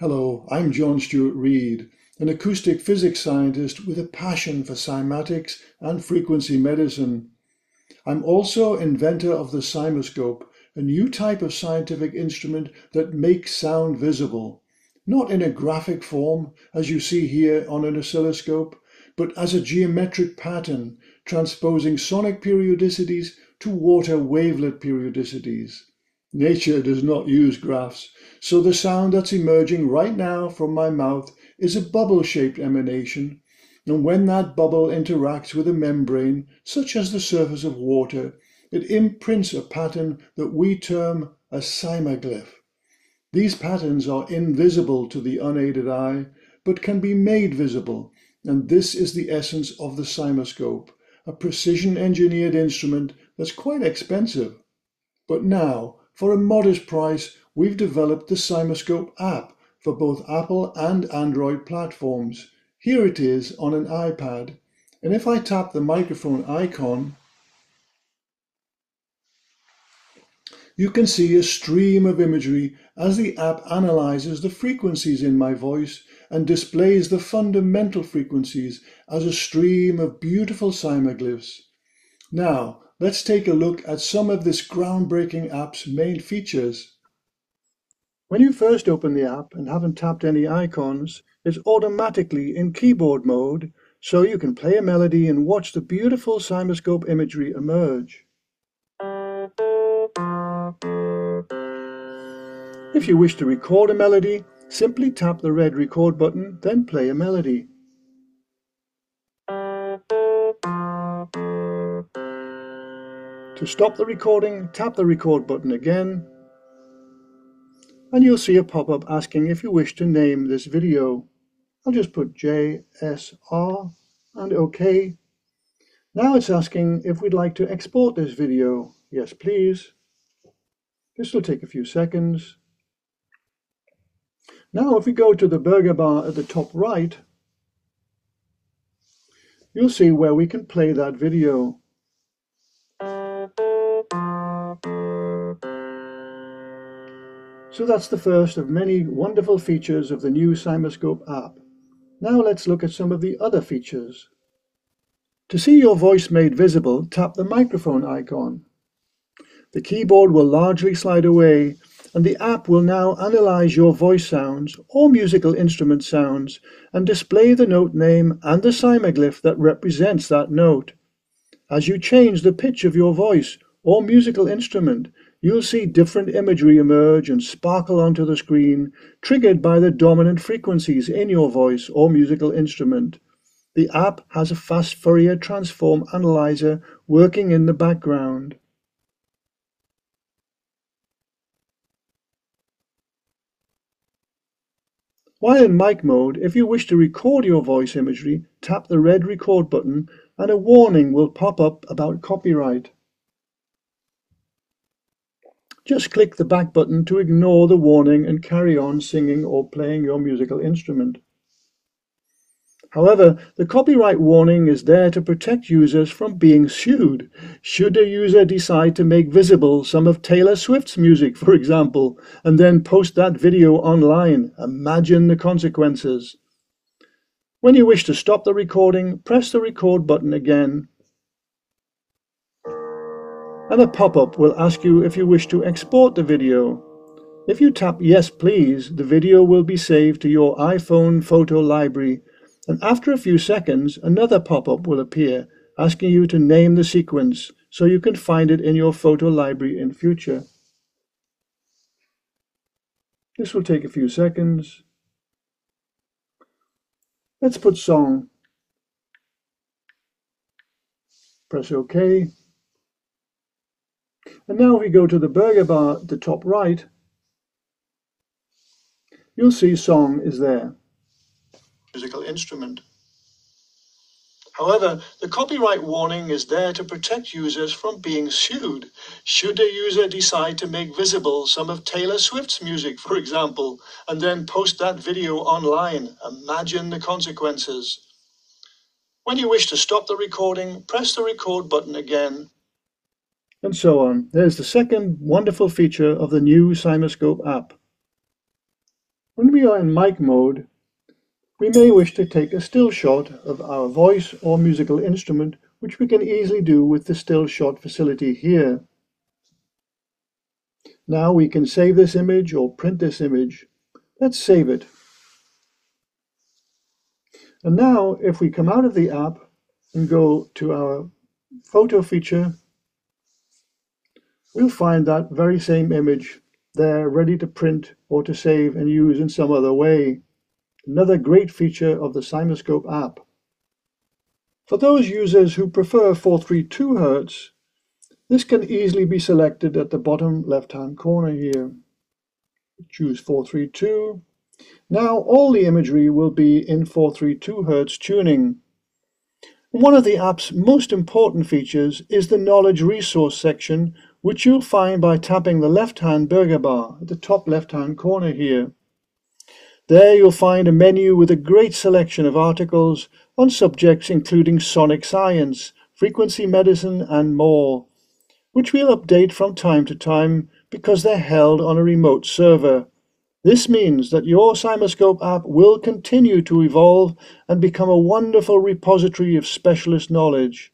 Hello, I'm John Stuart Reid, an acoustic physics scientist with a passion for cymatics and frequency medicine. I'm also inventor of the CymaScope, a new type of scientific instrument that makes sound visible, not in a graphic form, as you see here on an oscilloscope, but as a geometric pattern transposing sonic periodicities to water wavelet periodicities. Nature does not use graphs, so the sound that's emerging right now from my mouth is a bubble-shaped emanation, and when that bubble interacts with a membrane, such as the surface of water, it imprints a pattern that we term a cymaglyph. These patterns are invisible to the unaided eye, but can be made visible, and this is the essence of the CymaScope, a precision-engineered instrument that's quite expensive. But now, for a modest price, we've developed the CymaScope app for both Apple and Android platforms. Here it is on an iPad. And if I tap the microphone icon, you can see a stream of imagery as the app analyzes the frequencies in my voice and displays the fundamental frequencies as a stream of beautiful cymaglyphs. Now, let's take a look at some of this groundbreaking app's main features. When you first open the app and haven't tapped any icons, it's automatically in keyboard mode, so you can play a melody and watch the beautiful CymaScope imagery emerge. If you wish to record a melody, simply tap the red record button, then play a melody. To stop the recording, tap the record button again, and you'll see a pop-up asking if you wish to name this video. I'll just put JSR and OK. Now it's asking if we'd like to export this video. Yes, please. This will take a few seconds. Now if we go to the burger bar at the top right, you'll see where we can play that video. So that's the first of many wonderful features of the new CymaScope app. Now let's look at some of the other features. To see your voice made visible, tap the microphone icon. The keyboard will largely slide away and the app will now analyze your voice sounds or musical instrument sounds and display the note name and the cymaglyph that represents that note. As you change the pitch of your voice or musical instrument, you'll see different imagery emerge and sparkle onto the screen, triggered by the dominant frequencies in your voice or musical instrument. The app has a fast Fourier transform analyzer working in the background. While in mic mode, if you wish to record your voice imagery, tap the red record button and a warning will pop up about copyright. Just click the back button to ignore the warning and carry on singing or playing your musical instrument. However, the copyright warning is there to protect users from being sued should a user decide to make visible some of Taylor Swift's music, for example, and then post that video online. Imagine the consequences. When you wish to stop the recording, press the record button again and a pop-up will ask you if you wish to export the video. If you tap Yes Please, the video will be saved to your iPhone photo library, and after a few seconds, another pop-up will appear asking you to name the sequence so you can find it in your photo library in future. This will take a few seconds. Let's put song. Press OK. And now if we go to the burger bar at the top right, you'll see song is there. Musical instrument. However, the copyright warning is there to protect users from being sued should a user decide to make visible some of Taylor Swift's music, for example, and then post that video online. Imagine the consequences. When you wish to stop the recording, press the record button again and so on. There's the second wonderful feature of the new CymaScope app. When we are in mic mode, we may wish to take a still shot of our voice or musical instrument, which we can easily do with the still shot facility here. Now we can save this image or print this image. Let's save it. And now if we come out of the app and go to our photo feature, we'll find that very same image there ready to print or to save and use in some other way. Another great feature of the CymaScope app. For those users who prefer 432 Hz, this can easily be selected at the bottom left-hand corner here. Choose 432. Now all the imagery will be in 432 Hz tuning. One of the app's most important features is the Knowledge Resource section which you'll find by tapping the left-hand burger bar at the top left-hand corner here. There you'll find a menu with a great selection of articles on subjects including sonic science, frequency medicine and more, which we'll update from time to time because they're held on a remote server. This means that your CymaScope app will continue to evolve and become a wonderful repository of specialist knowledge.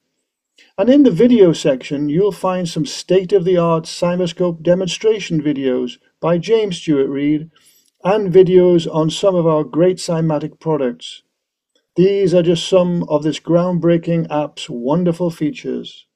And in the video section, you'll find some state-of-the-art CymaScope demonstration videos by James Stewart Reid and videos on some of our great cymatic products. These are just some of this groundbreaking app's wonderful features.